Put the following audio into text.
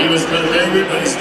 He was with favorite, but